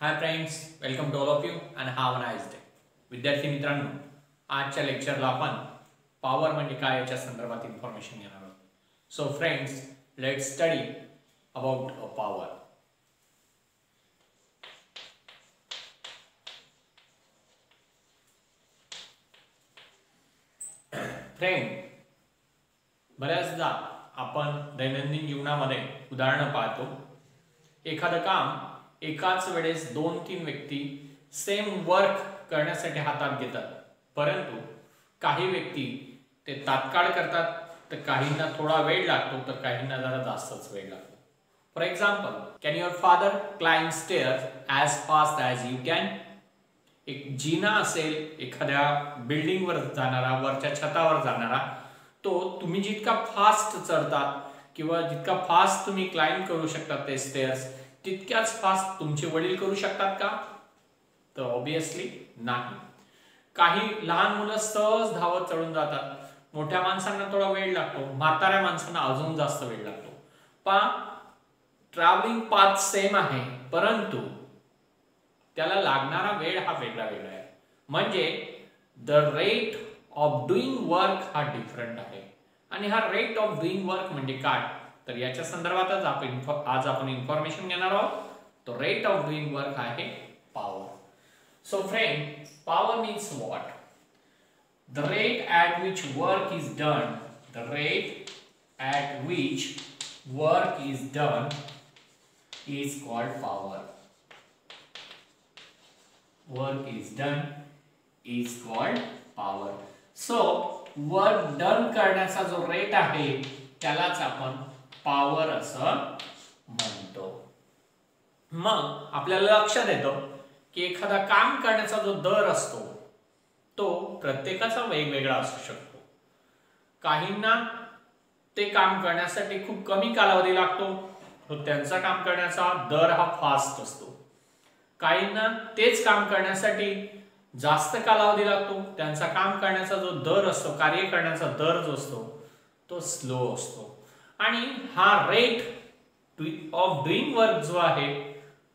Hi friends welcome to all of you and have a nice day विद्यार्थी मित्रांनो आजच्या लेक्चरला आपण पॉवर म्हणजे काय याच्या संदर्भात इन्फॉर्मेशन घेणार आहोत so friends let study about a power friend बऱ्याचदा आपण दैनंदिन जीवनामध्ये उदाहरणं पाहतो. एखादं काम एकाच वेळेस दोन तीन व्यक्ती सेम वर्क करण्यासाठी हातात घेतात. परंतु काही व्यक्ती ते तात्काळ करतात तर काहींना थोडा वेळ लागतो तर काहींना जरा जास्तच वेळ लागतो. For example can your father climb stair as fast as you can एक जिना असेल एखाद्या बिल्डिंगवर जाणारा वरच्या छतावर जाणारा तो तुम्ही जितका फास्ट चढतात किंवा जितका फास्ट तुम्ही क्लाइंब करू शकता ते स्टेअर्स तितक्याच फास्ट तुमचे वडील करू शकतात का? तर ऑब्विसली नाही. काही लहान मुलं सहज धावत चढून जातात. मोठ्या माणसांना थोडा वेळ लागतो. म्हाताऱ्या माणसांना अजून जास्त वेळ लागतो. पा ट्रॅव्हलिंग पाथ सेम आहे परंतु त्याला लागणारा वेळ हा वेगळा वेगळा आहे. म्हणजे the rate of doing work हा डिफरंट आहे. आणि हा रेट ऑफ डुईंग वर्क म्हणजे काय? तर याच्या संदर्भातच आपण आज आपण इन्फॉर्मेशन घेणार आहोत. तो रेट ऑफ डुईंग वर्क आहे power so friend power means what the rate at which work is done the rate at which work is done is called power work is done is called power. So work done करण्याचा जो rate आहे त्यालाच आपण power असं म्हणतो. मग आपल्याला लक्षात येतं की एखादा काम करण्याचा जो दर असतो तो प्रत्येकाचा वेगवेगळा असू शकतो. काहींना ते काम करण्यासाठी खूप कमी कालावधी लागतो त्यांचा काम करण्याचा दर हा फास्ट असतो. काहींना तेच काम करण्यासाठी जास्त कालावधी लागतो त्यांचा काम करण्याचा जो दर असतो कार्य करण्याचा दर जो असतो तो स्लो असतो. आणि हा रेट ऑफ डुईंग वर्क जो आहे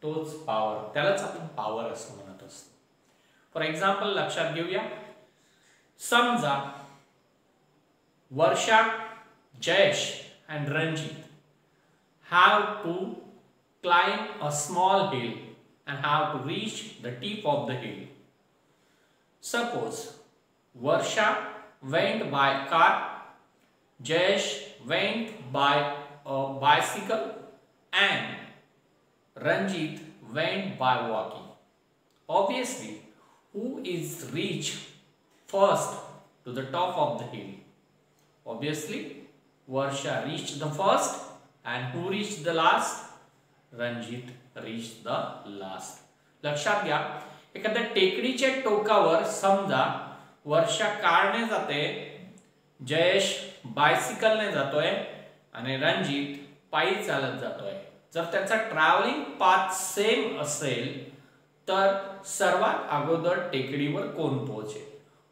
तोच पॉवर त्यालाच आपण पॉवर असं म्हणत असतो फॉर एक्झाम्पल लक्षात घेऊया समजा Varsha Jayesh and Ranjit have to climb a small hill and have to reach the tip of the hill. Suppose Varsha went by car, Jayesh went by a bicycle and Ranjit went by walking. Obviously, who is reach first to the top of the hill? Obviously, Varsha reached the first and who reached the last? Ranjit reach the last लक्षात घ्या एखाद्या टेकडीच्या टोकावर समजा वर्षा कारने जाते जयेश बायसिकलने जातोय आणि रणजित पायी चालत जातोय. जर त्यांचा ट्रॅव्हलिंग पाथ सेम असेल तर सर्वात अगोदर टेकडीवर कोण पोहोचेल?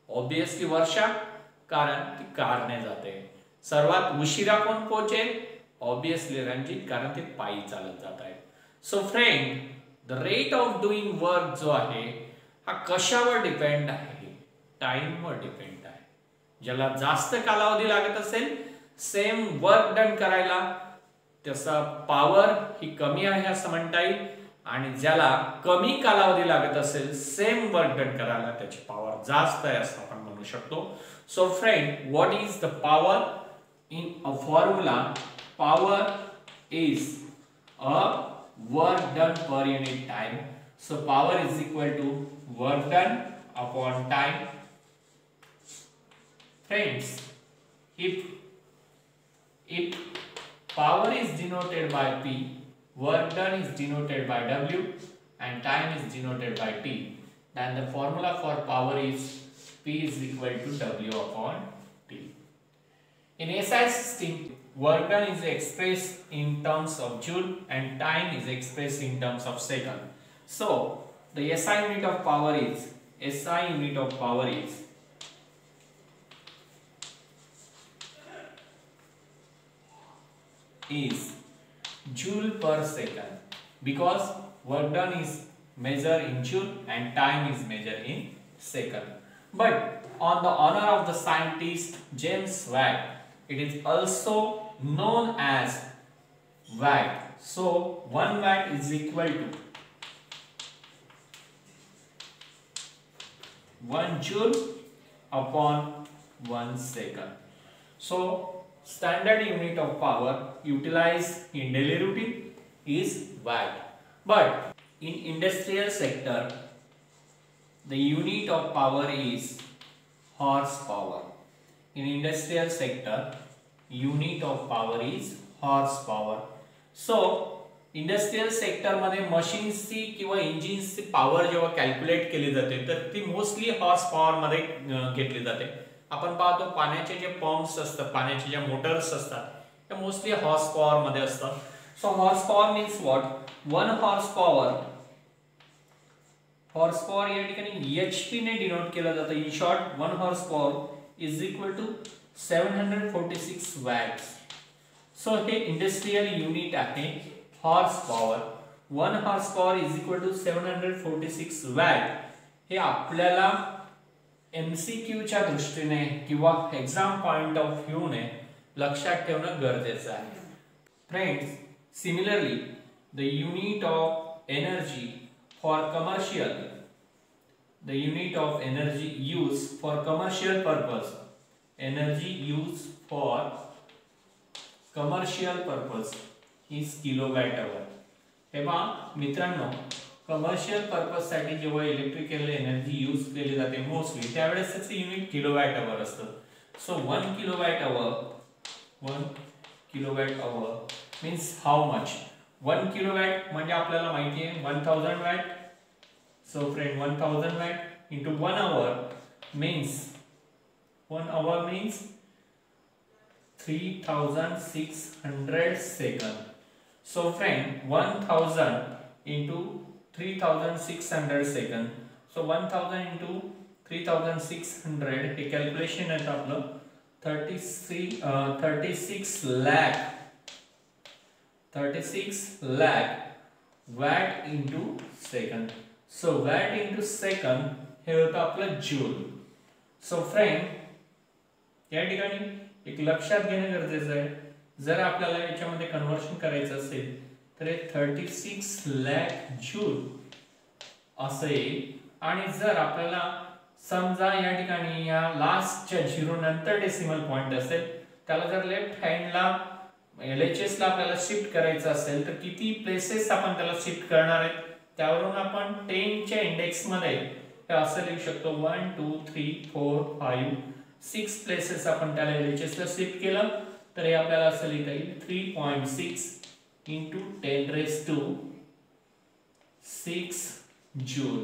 ऑब्विसली वर्षा कारण ती कारने जाते. सर्वात उशिरा कोण पोहोचेल? ऑब्विसली रणजित कारण ते पायी चालत जात आहेत so friend the rate of doing work जो आहे हा कशावर डिपेंड आहे? टाइमवर डिपेंड ज्याला जास्त कालावधी लागत असेल सेम वर्क डन करायला त्याचा पॉवर ही कमी आहे असं म्हणता येईल. आणि ज्याला कमी कालावधी लागत असेल सेम वर्क डन करायला त्याची पॉवर जास्त आहे असं आपण म्हणू शकतो. So friend what is the power in a formula power is a work done per unit time so power is equal to work done upon time friends if if power is denoted by p work done is denoted by w and time is denoted by t then the formula for power is p is equal to w upon t in SI system work done is expressed in terms of joule and time is expressed in terms of second. So the SI unit of power is SI unit of power is is joule per second because work done is measured in Joule and time is measured in second. But on the honor of the scientist James Watt, it is also known as watt. So 1 watt is equal to 1 joule upon 1 second. So standard unit of power utilized in daily routine is watt. But in industrial sector, the unit of power is horsepower. In industrial sector, unit of power is horsepower. So industrial सेक्टरमध्ये मशीन्सची किंवा इंजिन्सची power जेव्हा calculate केली जाते तर ती mostly horse पॉवरमध्ये घेतली जाते आपण पाहतो पाण्याचे जे पंप्स पाण्याचे जे मोटर्स मोस्टली हॉर्स पॉवर मध्ये so horse power means what one horse power horse power या ठिकाणी ने डिनोट केलं जातं. In short one horse power is equal to seven hundred forty six watts so हे इंडस्ट्रियल युनिट आहे horse power one horse power is equal to seven hundred forty six watt हे आपल्याला M C क्यूच्या दृष्टीने किंवा exam point of व्ह्यूने लक्षात ठेवणं गरजेचं आहे. Friends similarly the unit of energy for commercial the unit of energy use for commercial purpose energy use for commercial purpose is kilowatt hour तेव्हा मित्रांनो कमर्शियल पर्पजसाठी जेव्हा इलेक्ट्रिकल एनर्जी यूज केली जाते mostly त्यावेळेस त्याचं युनिट किलोवॅट अवर असतं. So one kilowatt hour one kilowatt hour means how much one kilowatt म्हणजे आपल्याला माहिती आहे one thousand watt so friend one thousand watt into one hour means one hour means three thousand six hundred second so friend one thousand into 3600 second so one thousand into three thousand six hundred हे calculation येतं आपलं thirty six thirty six lakh thirty six lakh watt into second so watt into second हे होतं आपलं joule so friend या ठिकाणी एक लक्षात घेणे गरजेचं आहे. जर आपल्याला याच्यामध्ये कन्वर्शन करायचं असेल तर हे थर्टी सिक्स लॅक जूल असं येईल आणि जर आपल्याला समजा या ठिकाणी या लास्टच्या झिरो नंतर डेसिमल पॉइंट असेल त्याला जर लेफ्ट हँडला एल एच एसला आपल्याला शिफ्ट करायचं असेल तर किती प्लेसेस आपण त्याला शिफ्ट करणार आहेत? त्यावरून आपण टेनच्या इंडेक्समध्ये असं लिहू शकतो. One two three four five six places आपण त्याला एल एच एसला शिफ्ट केलं. तर हे आपल्याला असं लिहिता येईल. Three point six into ten raise to six joule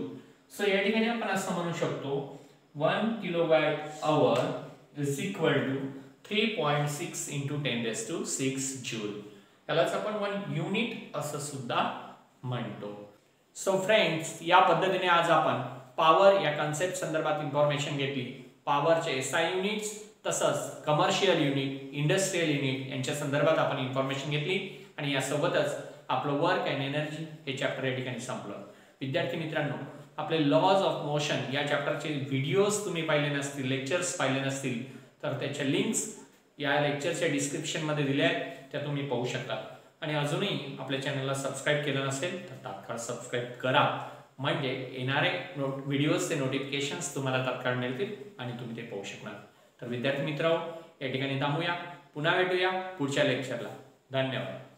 so या ठिकाणी आपण असं म्हणू शकतो one kilo watt hour is equal to three point six into ten raise to six joule त्यालाच आपण वन युनिट असं सुद्धा म्हणतो. सो फ्रेंड्स या पद्धतीने आज आपण पॉवर या कन्सेप्ट संदर्भात इन्फॉर्मेशन घेतली. पॉवरचे एस आय युनिट्स तसंच कमर्शियल युनिट इंडस्ट्रीयल युनिट यांच्या संदर्भात आपण इन्फॉर्मेशन घेतली. आणि यासोबतच आपलं वर्क अँड एनर्जी हे चॅप्टर या ठिकाणी संपलं. विद्यार्थी मित्रांनो आपले लॉज ऑफ मोशन या चॅप्टरचे व्हिडिओज तुम्ही पाहिले नसतील लेक्चर्स पाहिले नसतील तर त्याच्या लिंक्स या लेक्चरच्या डिस्क्रिप्शनमध्ये दिल्या आहेत त्या तुम्ही पाहू शकता. आणि अजूनही आपल्या चॅनलला सबस्क्राईब केलं नसेल तर तात्काळ सबस्क्राईब करा. म्हणजे येणारे नोट व्हिडिओजचे नोटिफिकेशन्स तुम्हाला तात्काळ मिळतील आणि तुम्ही ते पाहू शकणार. तर विद्यार्थी मित्र या ठिकाणी थांबूया पुन्हा भेटूया पुढच्या लेक्चरला धन्यवाद.